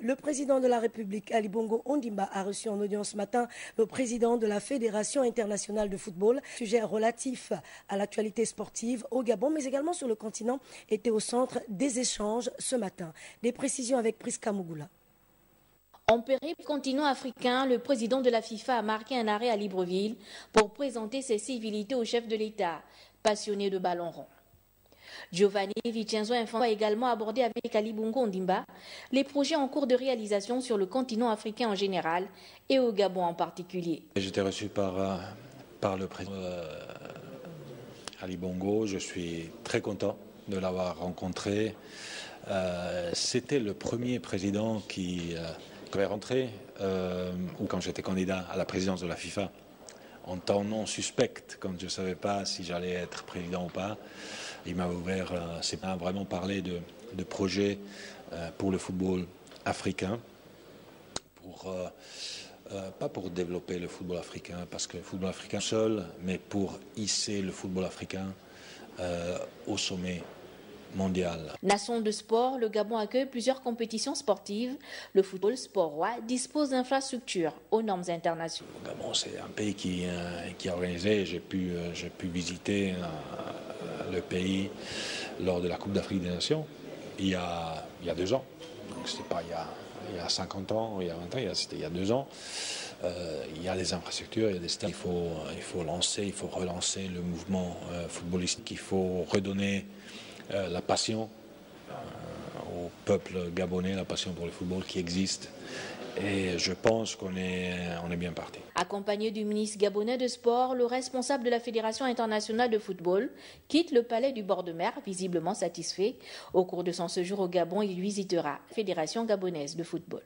Le président de la République, Ali Bongo Ondimba, a reçu en audience ce matin le président de la Fédération internationale de football. Sujet relatif à l'actualité sportive au Gabon, mais également sur le continent, était au centre des échanges ce matin. Des précisions avec Priska Mougoula. En périple continent africain, le président de la FIFA a marqué un arrêt à Libreville pour présenter ses civilités au chef de l'État, passionné de ballon rond. Giovanni Vincenzo Infant a également abordé avec Ali Bongo Ndimba les projets en cours de réalisation sur le continent africain en général et au Gabon en particulier. J'étais reçu par, euh, le président euh, Ali Bongo. Je suis très content de l'avoir rencontré. Euh, c'était le premier président qui, qui est rentré, ou quand j'étais candidat à la présidence de la FIFA, en temps non suspect, quand je ne savais pas si j'allais être président ou pas. Il m'a ouvert, euh, c'est pas vraiment parler de, de projets euh, pour le football africain, pour, euh, pas pour développer le football africain, parce que le football africain seul, mais pour hisser le football africain au sommet Nation de sport, le Gabon accueille plusieurs compétitions sportives. Le football sport roi dispose d'infrastructures aux normes internationales. Le Gabon, c'est un pays qui, qui est organisé. J'ai pu, j'ai pu visiter le pays lors de la Coupe d'Afrique des Nations il y a, il y a deux ans. Donc pas il y, a, il y a 50 ans, il y a 20 ans, il y a deux ans. Euh, il y a des infrastructures, il y a des stades. Il faut, il faut lancer, il faut relancer le mouvement euh, footballistique. Il faut redonner euh, la passion euh, au peuple gabonais, la passion pour le football qui existe. Et je pense qu'on est, bien parti. Accompagné du ministre gabonais de sport, le responsable de la Fédération internationale de football quitte le palais du bord de mer, visiblement satisfait. Au cours de son séjour au Gabon, il visitera la Fédération gabonaise de football.